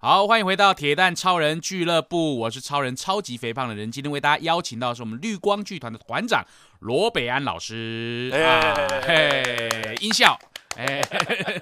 好，欢迎回到铁蛋超人俱乐部，我是超人超级肥胖的人。今天为大家邀请到的是我们绿光剧团的团长罗北安老师。啊，嘿，音效。哎，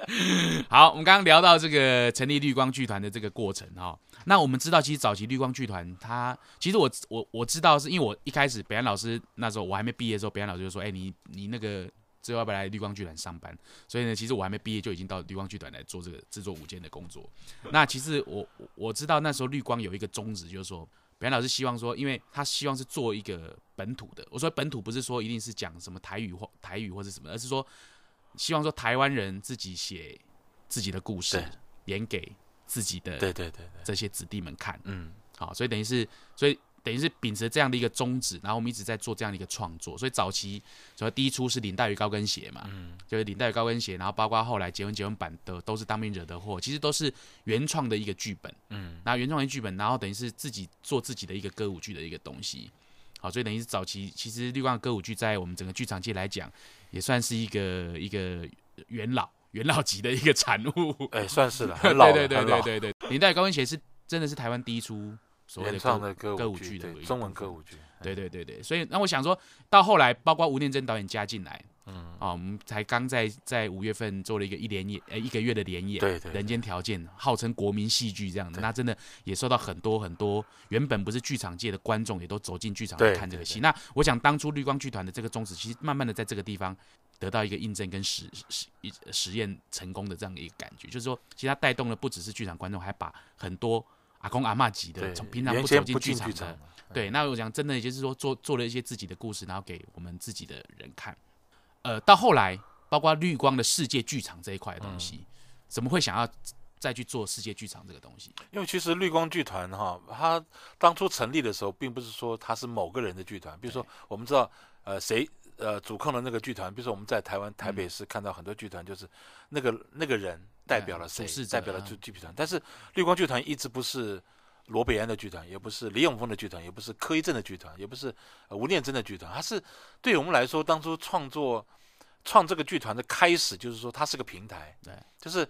好，我们刚刚聊到这个成立绿光剧团的这个过程哈。那我们知道，其实早期绿光剧团，它其实我我我知道，是因为我一开始北安老师那时候我还没毕业的时候，北安老师就说：“哎，你你那个。”之后要不要来绿光剧团上班？所以呢，其实我还没毕业就已经到绿光剧团来做这个制作舞间的工作。那其实我我知道那时候绿光有一个宗旨，就是说，表演老师希望说，因为他希望是做一个本土的。我说本土不是说一定是讲什么台语或台语或是什么，而是说希望说台湾人自己写自己的故事，演给自己的对对对这些子弟们看。嗯，好，所以等于是所以。等于是秉持这样的一个宗旨，然后我们一直在做这样的一个创作。所以早期，主要第一出是领带与高跟鞋嘛，嗯，就是领带与高跟鞋，然后包括后来结婚结婚版的都是当兵惹的祸，其实都是原创的一个剧本，嗯，那原创的剧本，然后等于是自己做自己的一个歌舞剧的一个东西。好，所以等于是早期，其实绿光歌舞剧在我们整个剧场界来讲，也算是一个一个元老元老级的一个产物，哎，算是了，很老，对对对对对对，领带与高跟鞋是真的是台湾第一出。原创的歌歌舞剧的中文歌舞剧，对对对对，所以那我想说到后来，包括吴念真导演加进来，嗯，啊，我们才刚在在五月份做了一个一连演，呃，一个月的连演，对对，人间条件号称国民戏剧这样子，那真的也受到很多很多原本不是剧场界的观众也都走进剧场来看这个戏。那我想当初绿光剧团的这个宗旨，其实慢慢的在这个地方得到一个印证跟实实实验成功的这样的一个感觉，就是说，其实它带动了不只是剧场观众，还把很多。阿公阿妈级的，从平常不走进剧场的，对，那我讲真的，也就是说做做了一些自己的故事，然后给我们自己的人看。呃，到后来，包括绿光的世界剧场这一块的东西，怎么会想要再去做世界剧场这个东西？因为其实绿光剧团哈，它当初成立的时候，并不是说它是某个人的剧团。比如说，我们知道，呃，谁呃主控的那个剧团，比如说我们在台湾台北市看到很多剧团，就是那个那个人。代表了谁？代表了剧剧团。但是绿光剧团一直不是罗北安的剧团，也不是李永峰的剧团，也不是柯一正的剧团，也不是吴念真的剧团。它是对我们来说，当初创作创这个剧团的开始，就是说它是个平台，对，就是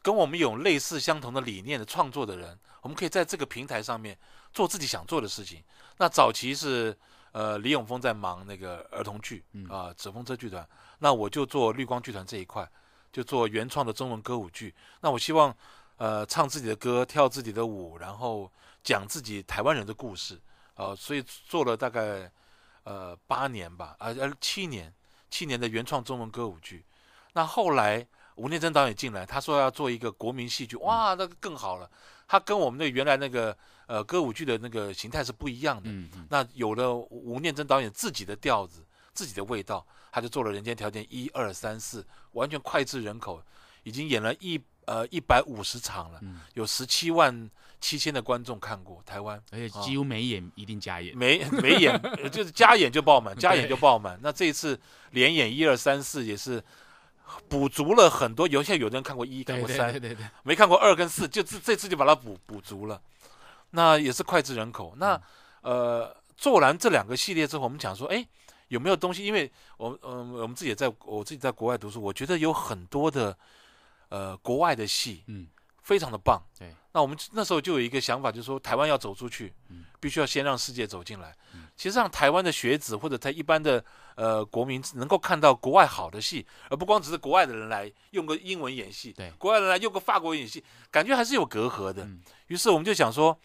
跟我们有类似相同的理念的创作的人，我们可以在这个平台上面做自己想做的事情。那早期是呃李永峰在忙那个儿童剧啊，纸风车剧团，那我就做绿光剧团这一块。就做原创的中文歌舞剧，那我希望，呃，唱自己的歌，跳自己的舞，然后讲自己台湾人的故事，呃，所以做了大概，呃，八年吧，啊，呃，七年，七年的原创中文歌舞剧。那后来吴念真导演进来，他说要做一个国民戏剧，哇，那个更好了。他跟我们的原来那个呃歌舞剧的那个形态是不一样的。嗯嗯。那有了吴念真导演自己的调子，自己的味道。他就做了《人间条件》一二三四，完全脍炙人口，已经演了一呃一百五十场了，有十七万七千的观众看过台湾，而且几乎每演一定加演，每每演 就是加演就爆满，加演就爆满。那这一次连演一二三四也是补足了很多，有些有的人看过一，看过三，对对对，没看过二跟四，就这这次就把它补补足了。那也是脍炙人口。那呃做完这两个系列之后，我们讲说，哎。有没有东西？因为我嗯，我们自己也在我自己在国外读书，我觉得有很多的呃国外的戏，嗯，非常的棒。对，那我们那时候就有一个想法，就是说台湾要走出去，嗯，必须要先让世界走进来。嗯，其实让台湾的学子或者他一般的呃国民能够看到国外好的戏，而不光只是国外的人来用个英文演戏，对，国外人来用个法国演戏，感觉还是有隔阂的。于是我们就想说。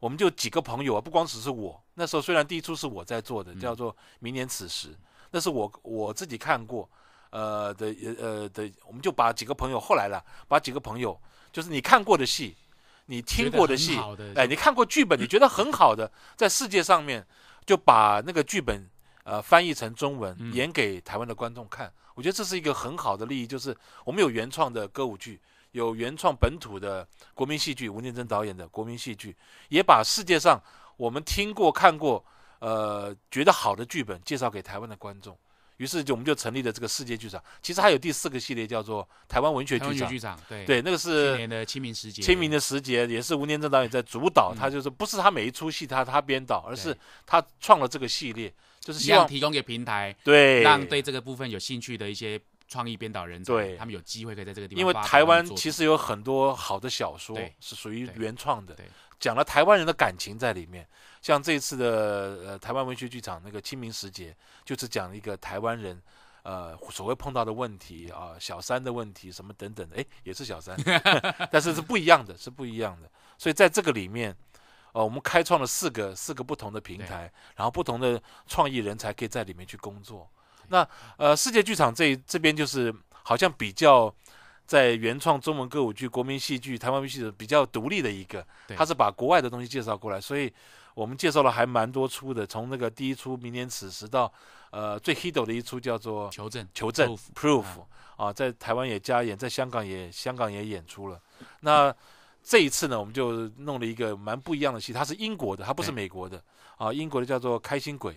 我们就几个朋友啊，不光只是我。那时候虽然第一出是我在做的，叫做《明年此时》，那是我我自己看过，呃的呃的，我们就把几个朋友后来了，把几个朋友，就是你看过的戏，你听过的戏，哎，你看过剧本，你觉得很好的，在世界上面就把那个剧本呃翻译成中文，演给台湾的观众看。我觉得这是一个很好的利益，就是我们有原创的歌舞剧。有原创本土的国民戏剧，吴念真导演的国民戏剧，也把世界上我们听过、看过、呃觉得好的剧本介绍给台湾的观众。于是就我们就成立了这个世界剧场。其实还有第四个系列叫做台湾文学剧场。对对，那个是年的清明时节。清明的时节也是吴念真导演在主导，他就是不是他每一出戏他他编导，而是他创了这个系列，就是希望提供给平台，对，让对这个部分有兴趣的一些。创意编导人才，对他们有机会可以在这个地方因为台湾其实有很多好的小说是属于原创的，讲了台湾人的感情在里面。像这一次的呃台湾文学剧场那个清明时节，就是讲一个台湾人呃所谓碰到的问题啊、小三的问题什么等等的，哎，也是小三，但是是不一样的，是不一样的。所以在这个里面，呃，我们开创了四个四个不同的平台，然后不同的创意人才可以在里面去工作。那呃，世界剧场这这边就是好像比较在原创中文歌舞剧、国民戏剧、台湾戏剧比较独立的一个，对他是把国外的东西介绍过来，所以我们介绍了还蛮多出的，从那个第一出《明年此时》到呃最 hit 的一出叫做《求证求证 Proof》啊，在台湾也加演，在香港也香港也演出了。那这一次呢，我们就弄了一个蛮不一样的戏，它是英国的，它不是美国的。啊，英国的叫做《开心鬼》，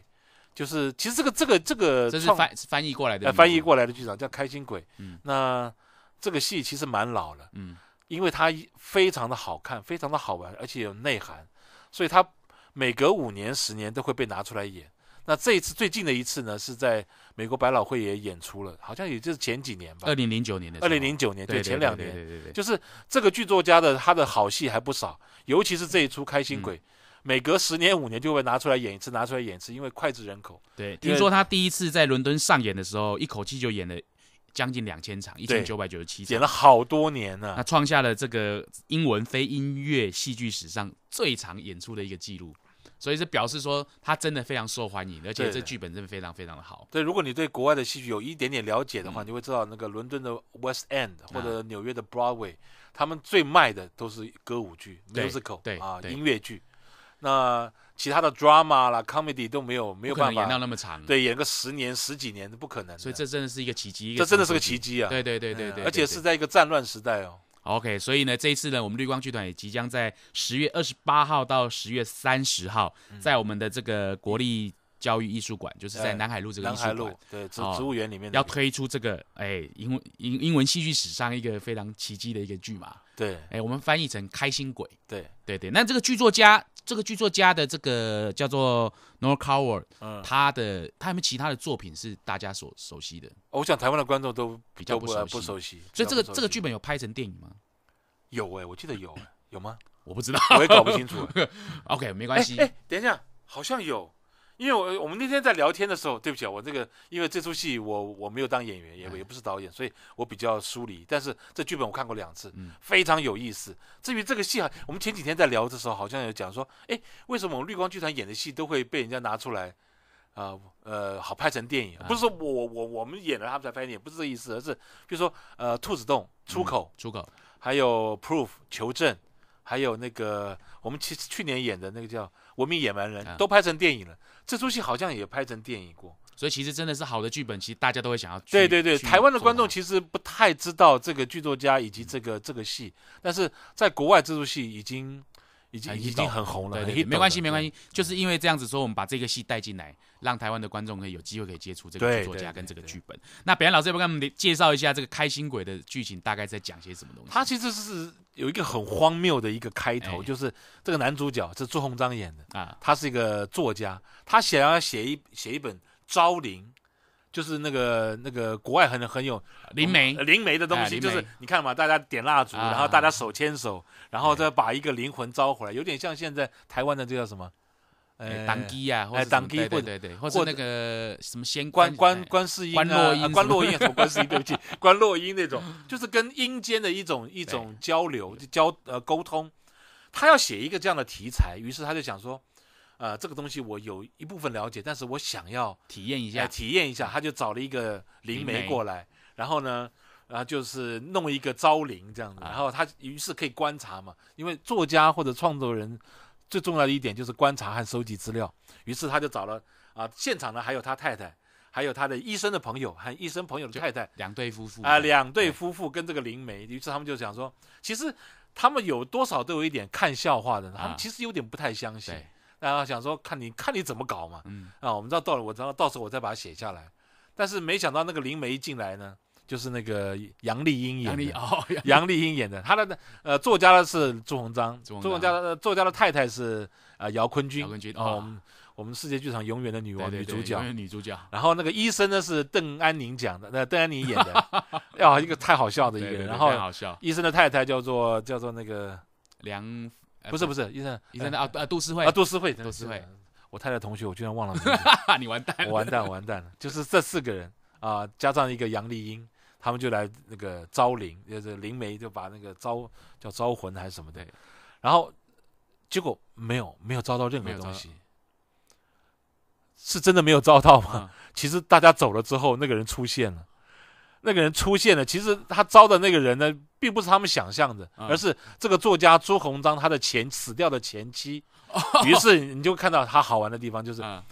就是其实这个这个这个这是翻翻译过来的，呃翻译过来的剧场叫《开心鬼》。嗯。那这个戏其实蛮老了，嗯，因为它非常的好看，非常的好玩，而且有内涵，所以它每隔五年、十年都会被拿出来演。那这一次最近的一次呢，是在美国百老汇也演出了，好像也就是前几年吧。二，零零九年的时二候零零九年，对前两年，对对对对对，就是这个剧作家的他的好戏还不少，尤其是这一出《开心鬼》，嗯每隔十年五年就会拿出来演一次，拿出来演一次，因为脍炙人口。对，听说他第一次在伦敦上演的时候，一口气就演了将近两千场，一千九百九十七场演，了好多年呢、他创下了这个英文非音乐戏剧史上最长演出的一个记录。所以这表示说他真的非常受欢迎，而且这剧本真的非常非常的好。对，如果你对国外的戏剧有一点点了解的话，嗯你会知道那个伦敦的 West End 或者纽约的 Broadway，、他们最卖的都是歌舞剧对 musical 对啊对音乐剧。那其他的 drama 啦 comedy 都没有没有办法。演到，那么长，，对，演个十年十几年都不可能。所以这真的是一个奇迹，这真的是个奇奇迹啊！对对对对对，嗯而且是在一个战乱时代哦。OK，所以呢，这一次呢，我们绿光剧团也即将在十月二十八号到十月三十号，在我们的这个国立教育艺术馆，就是在呃南海路这个艺南海路术馆，对植哦植物园里面的要推出这个哎英文英英文戏剧史上一个非常奇迹的一个剧嘛，对。哎，我们翻译成开心鬼，对，对对。那这个剧作家，这个剧作家的这个叫做 Noel Coward，嗯，他的他有没有其他的作品是大家所熟悉的？我想台湾的观众都比较不熟悉所以这个这个剧本有拍成电影吗？有哎，我记得有哎有吗？我不知道我也搞不清楚哎。OK，没关系哎，哎，等一下，好像有，因为我我们那天在聊天的时候，对不起啊，我这个因为这出戏我我没有当演员，也哎也不是导演，所以我比较疏离。但是这剧本我看过两次，嗯非常有意思。至于这个戏啊，我们前几天在聊的时候，好像有讲说，哎，为什么我们绿光剧团演的戏都会被人家拿出来？啊呃，好拍成电影，啊不是说我我我我们演了他们才拍电影，不是这意思，而是比如说呃，兔子洞出口，出口还有 Proof 求证，还有那个我们其实去年演的那个叫《文明野蛮人啊》，都拍成电影了。这出戏好像也拍成电影过。所以其实真的是好的剧本，其实大家都会想要去。对对对，台湾的观众其实不太知道这个剧作家以及这个这个戏，但是在国外这出戏已经已经已经很红了，对没关系，没关。系，就是因为这样子说，我们把这个戏带进来，让台湾的观众可以有机会可以接触这个剧作家跟这个剧本。那北安老师要不要跟我们介绍一下这个开心鬼的剧情，大概在讲些什么东西？他其实是有一个很荒谬的一个开头，哎就是这个男主角是朱鸿章演的，啊，他是一个作家，他想要写一写一本招灵，就是那个那个国外很很有灵媒呃灵媒的东西，就是你看嘛，大家点蜡烛，啊然后大家手牵手，然后再把一个灵魂招回来，有点像现在台湾的这叫什么？呃当机啊，或哎者什么当机或者对对对对，或或者那个什么仙观观哎观世音观啊落阴什么啊观落音什么观世音？对不起，观落音那种，就是跟阴间的一种一种交流、就交呃沟通。他要写一个这样的题材，于是他就想说，呃，这个东西我有一部分了解，但是我想要体验一来下，体验一下，他就找了一个灵媒过来，然后呢，然后就是弄一个招灵这样子，啊。然后他于是可以观察嘛，因为作家或者创作人最重要的一点就是观察和收集资料，于是他就找了啊，现场呢还有他太太，还有他的医生的朋友和医生朋友的太太两对夫妇。啊，两对对。夫妇跟这个灵媒，于是他们就想说，其实他们有多少都有一点看笑话的，他们啊。其实有点不太相信，对，然后想说看你看你怎么搞嘛，嗯，啊，我们知道到了，我知道到时候我再把它写下来。但是没想到那个灵媒一进来呢，就是那个杨丽英演的，丽哦，杨丽。英演的。他的呃作家的是朱鸿章，朱鸿章。的作家的太太是呃姚坤君。姚坤君哦，我们我们世界剧场永远的女王女主角。女主角，然后那个医生呢是邓安宁讲的，那邓安宁演的，呀，一个太好笑的一个人。然后医生的太太叫做叫做那个，梁不是不是医生，医生的啊啊杜诗慧啊，杜诗慧，杜诗慧，我太太同学，我居然忘了 你完蛋了，我完蛋，我完蛋了。就是这四个人啊，加上一个杨丽英，他们就来那个招灵，就是灵媒就把那个招叫招魂还是什么的，然后结果没有没有招到任何东西，是真的没有招到吗？嗯其实大家走了之后，那个人出现了，那个人出现了。其实他招的那个人呢，并不是他们想象的，嗯而是这个作家朱鸿章他的前死掉的前妻。于是你就看到他好玩的地方，就是嗯，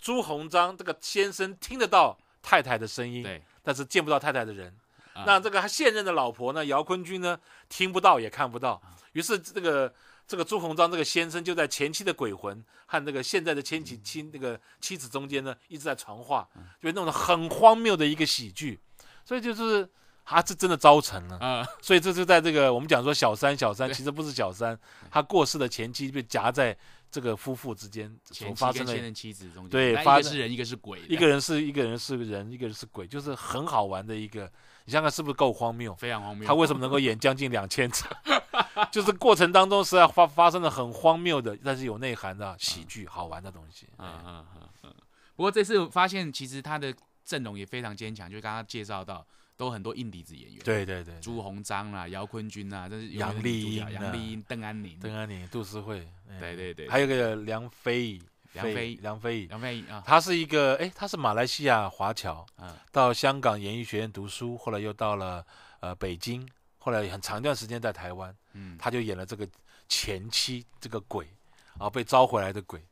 朱鸿章这个先生听得到太太的声音，对，但是见不到太太的人。啊那这个他现任的老婆呢，姚坤君呢，听不到也看不到。啊于是这个这个朱鸿章这个先生就在前妻的鬼魂和那个现在的前妻妻那个妻子中间呢，一直在传话，嗯就弄得很荒谬的一个喜剧。所以就是他是真的招成了。啊，所以这就在这个我们讲说小三小三，其实不是小三，他过世的前妻被夹在这个夫妇之间所前发生的跟现任妻子中间，对发生一个是人，一个是鬼，一个人是一个人是人，一个人是鬼，就是很好玩的一个。你想想是不是够荒谬？非常荒谬。他为什么能够演将近两千场？就是过程当中实在发发生了很荒谬的，但是有内涵的喜剧，好玩的东西。嗯嗯嗯嗯。不过这次发现，其实他的阵容也非常坚强，就刚刚介绍到，都很多硬底子演员，，对对对，朱鸿章啦、姚坤军啦，这是杨丽英啊杨丽英、邓安宁，邓安宁、杜思慧，哎。对对对，还有个梁飞仪，梁飞梁飞仪，杨飞啊，他是一个哎，他是马来西亚华侨，嗯。到香港演艺学院读书，后来又到了呃北京，后来很长一段时间在台湾，嗯，他就演了这个前妻这个鬼，啊被招回来的鬼，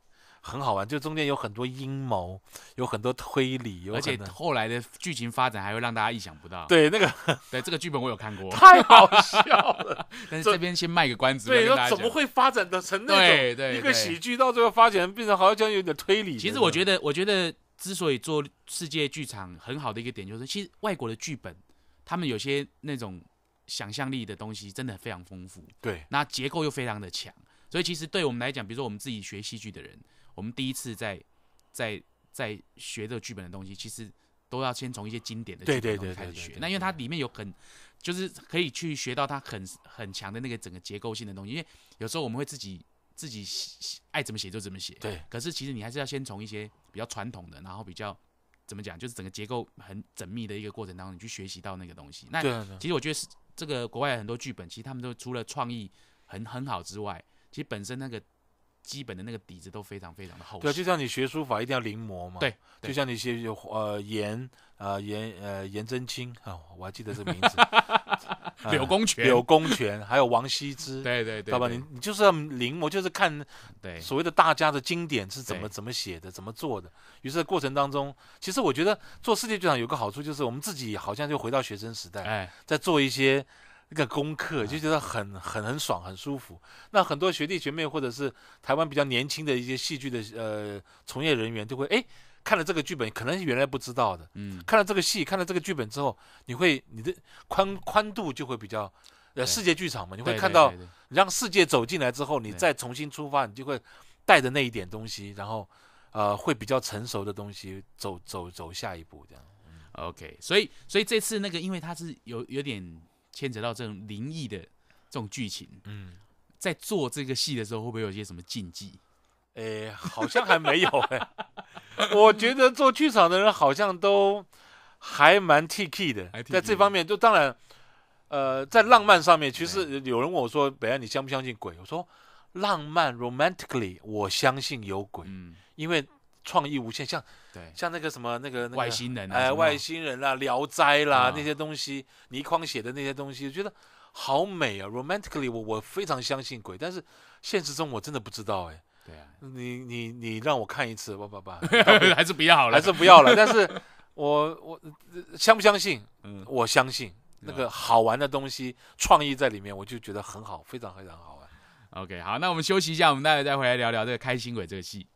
很好玩，就中间有很多阴谋，有很多推理，有而且后来的剧情发展还会让大家意想不到。对那个。对，这个剧本我有看过，太好笑了，但是这边先卖个关子，对，怎么会发展的成那种一个对。一个喜剧，到最后发展变成好像有点推理。其实我觉得，我觉得之所以做世界剧场很好的一个点，就是其实外国的剧本，他们有些那种想象力的东西真的非常丰富，对。那结构又非常的强，所以其实对我们来讲，比如说我们自己学戏剧的人，我们第一次在在在学这个剧本的东西，其实都要先从一些经典的剧本开始学。那因为它里面有很就是可以去学到它很很强的那个整个结构性的东西，因为有时候我们会自己自己喜爱怎么写就怎么写，对可是其实你还是要先从一些比较传统的，然后比较怎么讲，就是整个结构很缜密的一个过程当中，你去学习到那个东西。那其实我觉得是这个国外很多剧本，其实他们都除了创意很很好之外，其实本身那个基本的那个底子都非常非常的厚对啊，就像你学书法一定要临摹嘛，对，对。就像你学有呃颜呃颜呃颜真卿啊，我还记得这名字，呃 柳公权，柳公权，还有王羲之，对对对，知道吧？你你就是要临摹，就是看对。所谓的大家的经典是怎么对怎么写的，怎么做的。于是过程当中，其实我觉得做世界剧场有个好处，就是我们自己好像就回到学生时代，哎，在做一些那个功课，就觉得很很很爽，很舒服。那很多学弟学妹或者是台湾比较年轻的一些戏剧的呃从业人员，就会哎看了这个剧本，可能原来不知道的，嗯，看了这个戏，看了这个剧本之后，你会你的宽宽度就会比较。呃，世界剧场嘛，你你会看到让世界走进来之后，你再重新出发，你就会带着那一点东西，然后呃，会比较成熟的东西走走走下一步这样。OK，所以所以这次那个，因为它是有有点牵扯到这种灵异的这种剧情，嗯，在做这个戏的时候，会不会有一些什么禁忌？诶，好像还没有哎、我觉得做剧场的人好像都还蛮 T K 的在这方面就当然，呃，在浪漫上面，其实有人问我说：“北安，你相不相信鬼？”我说：“浪漫 romantically，我相信有鬼，嗯，因为创意无限，像对，像那个什么那个那个外星人啊，哎，外星人啦、聊斋啦、啊那些东西，倪匡写的那些东西，我觉得好美啊！romantically，我我非常相信鬼，但是现实中我真的不知道哎、对啊，你你你让我看一次，不不不，还是不要好了，还是不要了。但是我我呃相不相信？嗯，我相信那个好玩的东西，创意在里面，我就觉得很好，非常非常好玩。OK，好，那我们休息一下，我们待会再回来聊聊这个开心鬼这个戏。